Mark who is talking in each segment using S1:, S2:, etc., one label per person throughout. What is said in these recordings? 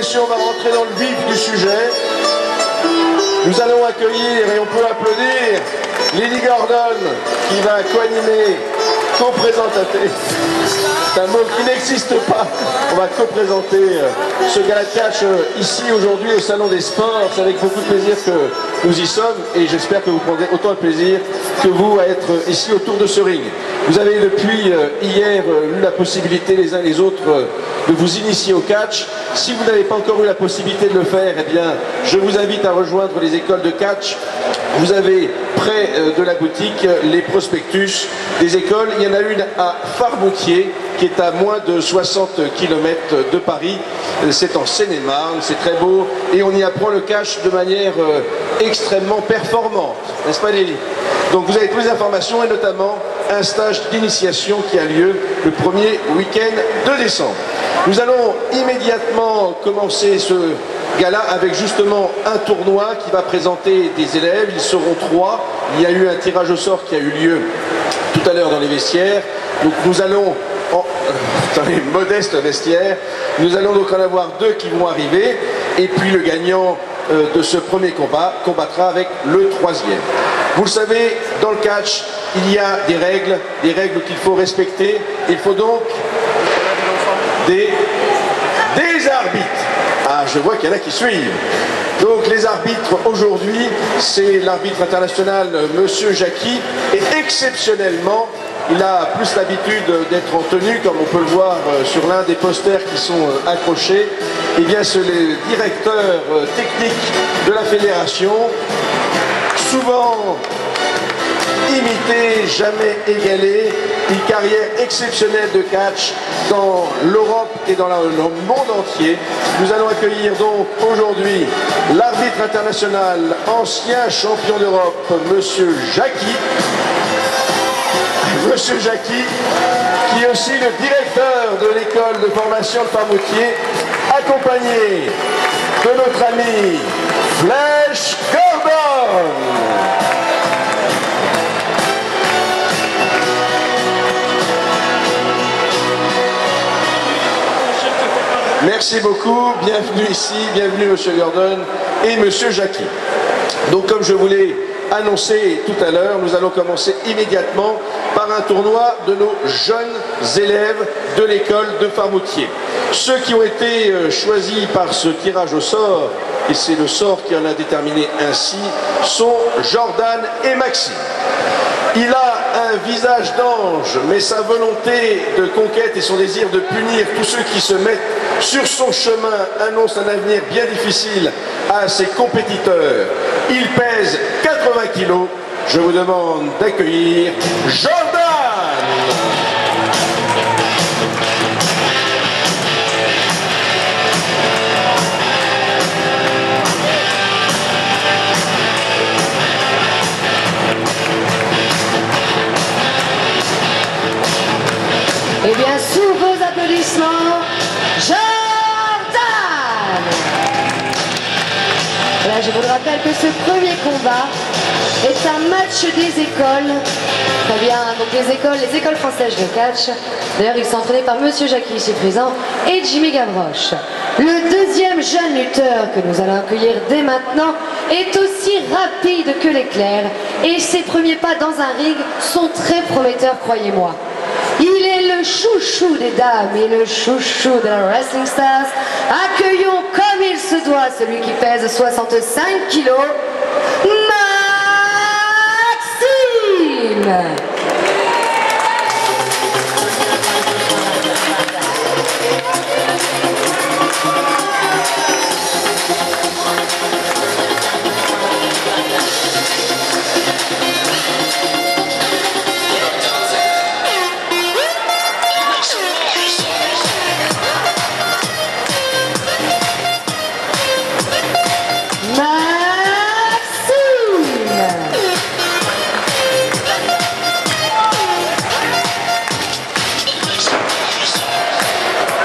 S1: on va rentrer dans le vif du sujet. Nous allons accueillir, et on peut applaudir, Lily Gordon, qui va co-animer, co-présenter. C'est un mot qui n'existe pas. On va co-présenter euh, ce gala de catch euh, ici aujourd'hui au Salon des Sports. C'est avec beaucoup de plaisir que nous y sommes et j'espère que vous prendrez autant de plaisir que vous à être ici autour de ce ring. Vous avez depuis euh, hier eu la possibilité les uns les autres de vous initier au catch. Si vous n'avez pas encore eu la possibilité de le faire, eh bien, je vous invite à rejoindre les écoles de catch. Vous avez près de la boutique les prospectus des écoles. Il y en a une à Farboutier qui est à moins de 60 km de Paris. C'est en Seine-et-Marne, c'est très beau et on y apprend le cash de manière euh, extrêmement performante, n'est-ce pas Lily? Donc vous avez toutes les informations et notamment un stage d'initiation qui a lieu le premier week-end de décembre. Nous allons immédiatement commencer ce gala avec justement un tournoi qui va présenter des élèves. Ils seront trois. Il y a eu un tirage au sort qui a eu lieu tout à l'heure dans les vestiaires. Donc nous allons dans les modestes vestiaires. Nous allons donc en avoir deux qui vont arriver, et puis le gagnant euh, de ce premier combat combattra avec le troisième. Vous le savez, dans le catch, il y a des règles, des règles qu'il faut respecter. Il faut donc des, des arbitres. Ah, je vois qu'il y en a qui suivent. Donc les arbitres aujourd'hui, c'est l'arbitre international euh, Monsieur Jackie, et exceptionnellement, il a plus l'habitude d'être en tenue, comme on peut le voir euh, sur l'un des posters qui sont euh, accrochés. Et eh bien, c'est le directeur euh, technique de la fédération, souvent imité, jamais égalé, une carrière exceptionnelle de catch dans l'Europe et dans le monde entier. Nous allons accueillir donc aujourd'hui l'arbitre international, ancien champion d'Europe, Monsieur Jackie. Monsieur Jackie, qui est aussi le directeur de l'école de formation de Parmoutier, accompagné de notre ami Flèche Gordon. Merci beaucoup, bienvenue ici, bienvenue Monsieur Gordon et Monsieur Jackie. Donc comme je voulais annoncé tout à l'heure, nous allons commencer immédiatement un tournoi de nos jeunes élèves de l'école de Farmoutier. Ceux qui ont été euh, choisis par ce tirage au sort, et c'est le sort qui en a déterminé ainsi, sont Jordan et Maxime. Il a un visage d'ange, mais sa volonté de conquête et son désir de punir tous ceux qui se mettent sur son chemin annonce un avenir bien difficile à ses compétiteurs. Il pèse 80 kilos. Je vous demande d'accueillir Jordan.
S2: Eh bien, sous vos applaudissements, je vous rappelle que ce premier combat est un match des écoles. Très bien, donc les écoles, les écoles françaises de catch. D'ailleurs, ils sont entraînés par Monsieur Jackie ici présent et Jimmy Gavroche. Le deuxième jeune lutteur que nous allons accueillir dès maintenant est aussi rapide que l'éclair et ses premiers pas dans un ring sont très prometteurs, croyez-moi. Il est le chouchou des dames et le chouchou de la Wrestling Stars. Accueillons comme il se doit celui qui pèse 65 kilos, Alhamdulillah.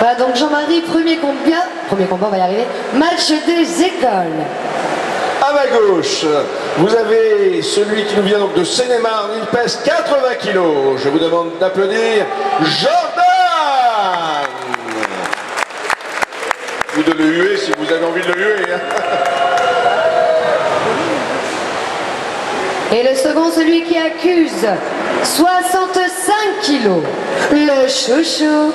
S2: Maxime premier combat, premier combat, on va y arriver, match des écoles.
S1: À ma gauche, vous avez celui qui nous vient donc de Seine-et-Marne, il pèse 80 kilos. Je vous demande d'applaudir Jordan. Vous de le huer si vous avez envie de le huer. Hein.
S2: Et le second, celui qui accuse 65 kilos, le chouchou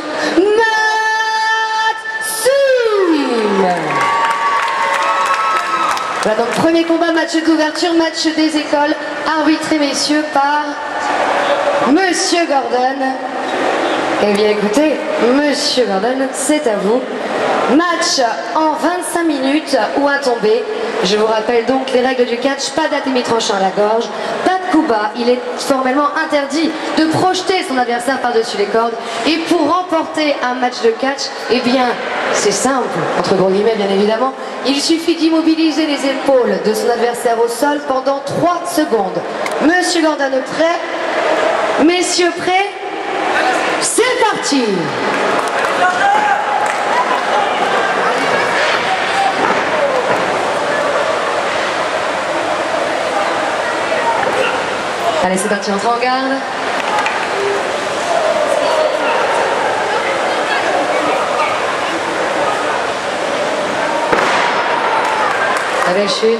S2: Voilà donc premier combat, match d'ouverture, match des écoles, arbitré messieurs par Monsieur Gordon. Eh bien écoutez, Monsieur Gordon, c'est à vous. Match en 25 minutes ou à tomber. Je vous rappelle donc les règles du catch, pas d'atémie tranchant à la gorge, pas de coup bas. Il est formellement interdit de projeter son adversaire par-dessus les cordes. Et pour remporter un match de catch, eh bien, c'est simple, entre gros guillemets bien évidemment. Il suffit d'immobiliser les épaules de son adversaire au sol pendant 3 secondes. Monsieur Gordon prêt? Messieurs prêts? C'est parti Allez, c'est parti, entre en garde. La belle chute.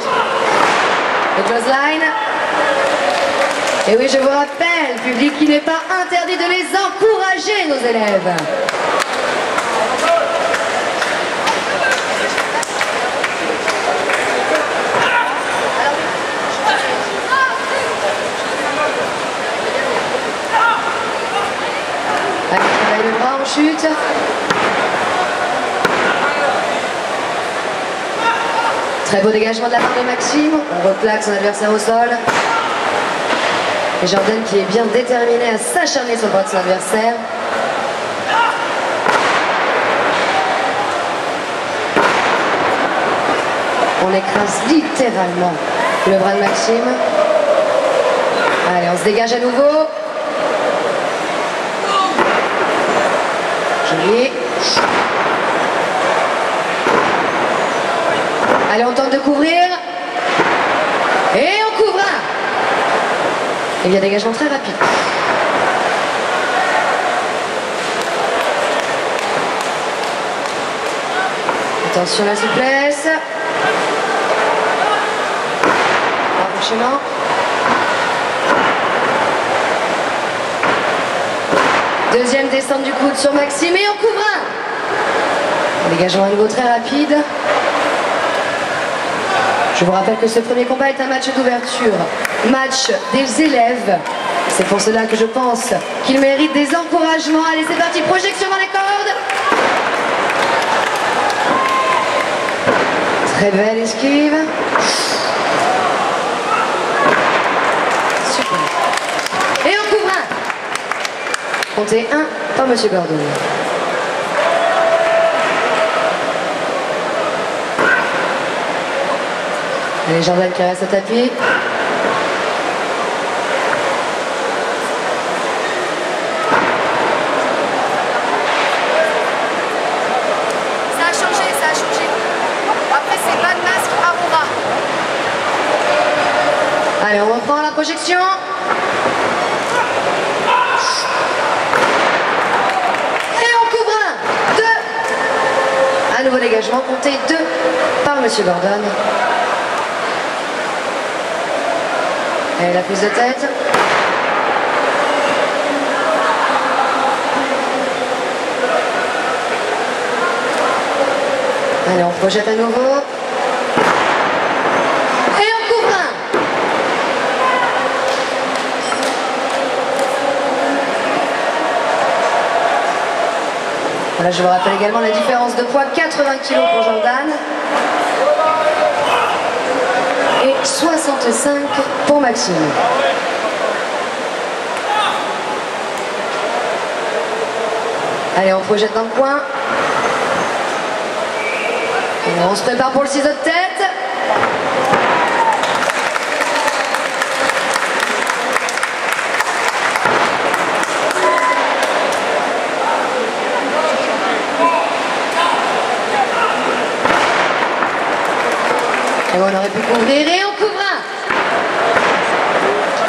S2: Le. Et oui, je vous rappelle, public, qu'il n'est pas interdit de les encourager, nos élèves. Allez, le bras en chute. Très beau dégagement de la part de Maxime. On replaque son adversaire au sol. Et Jordan qui est bien déterminé à s'acharner sur le bras de son adversaire. On écrase littéralement le bras de Maxime. Allez, on se dégage à nouveau. Joli. Allez, on tente de couvrir. Et on couvre y a dégagement très rapide. Attention à la souplesse. Rapprochement. Deuxième descente du coude sur Maxime et on couvre. Dégagement à nouveau très rapide. Je vous rappelle que ce premier combat est un match d'ouverture, match des élèves. C'est pour cela que je pense qu'il mérite des encouragements. Allez, c'est parti, projection dans les cordes. Très belle esquive. Super. Et on couvre un. Comptez un par Monsieur Gordon. Allez, Jordan qui reste au tapis.
S3: Ça a changé, ça a changé. Après, c'est Bad Mask Aurora.
S2: Allez, on reprend la projection. Et on couvre un, deux. Un nouveau dégagement, comptez deux par Monsieur Gordon. Et la prise de tête. Allez, on projette à nouveau. Et on couvre un. Voilà, je vous rappelle également la différence de poids, 80 kg pour Jordan. Et 65 pour Maxime. Allez, on projette dans le coin. On se prépare pour le ciseau de tête. Et on aurait pu couvrir.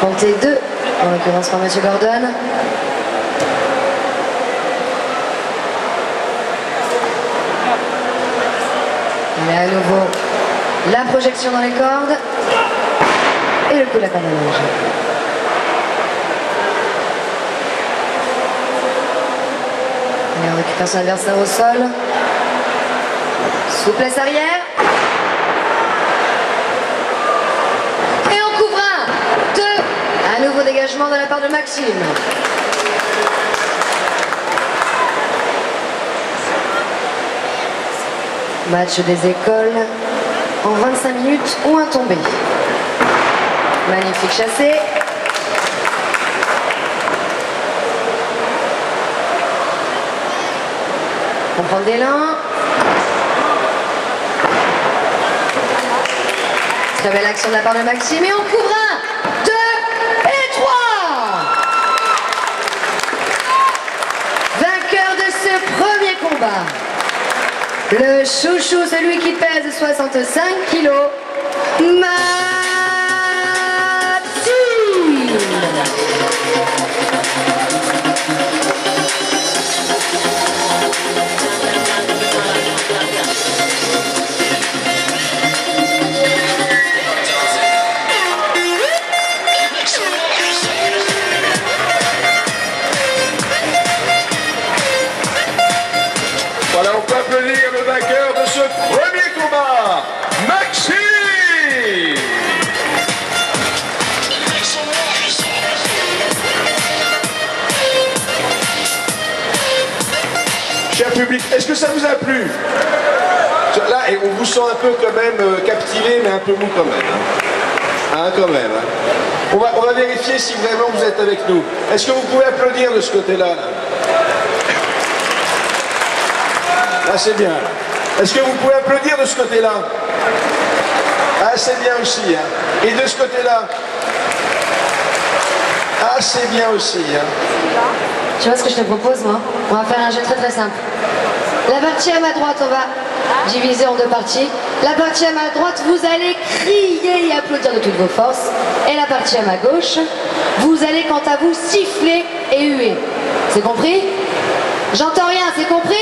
S2: Comptez deux, en l'occurrence par Monsieur Gordon. A à nouveau la projection dans les cordes et le coup de la corde à linge. Récupère son adversaire au sol. Souplesse arrière. Et on couvre un, deux. De la part de Maxime. Match des écoles en 25 minutes ou un tombé. Magnifique chassé. On prend l'élan. Très belle action de la part de Maxime et on couvre un, deux et trois. Vainqueur de ce premier combat. Le chouchou, celui qui pèse 65 kilos, Maxime.
S1: Public, est-ce que ça vous a plu? Là, on vous sent un peu quand même euh, captivé, mais un peu mou quand même. Hein, Hein, quand même. hein. On, va, vérifier si vraiment vous êtes avec nous. Est-ce que vous pouvez applaudir de ce côté-là là? Ah, c'est bien. Est-ce que vous pouvez applaudir de ce côté-là? Ah, c'est bien aussi. Et de ce côté-là? Ah, c'est bien aussi.
S2: Tu vois ce que je te propose, moi On va faire un jeu très très simple. La partie à ma droite, on va diviser en deux parties. La partie à ma droite, vous allez crier et applaudir de toutes vos forces. Et la partie à ma gauche, vous allez quant à vous siffler et huer. C'est compris? J'entends rien, c'est compris?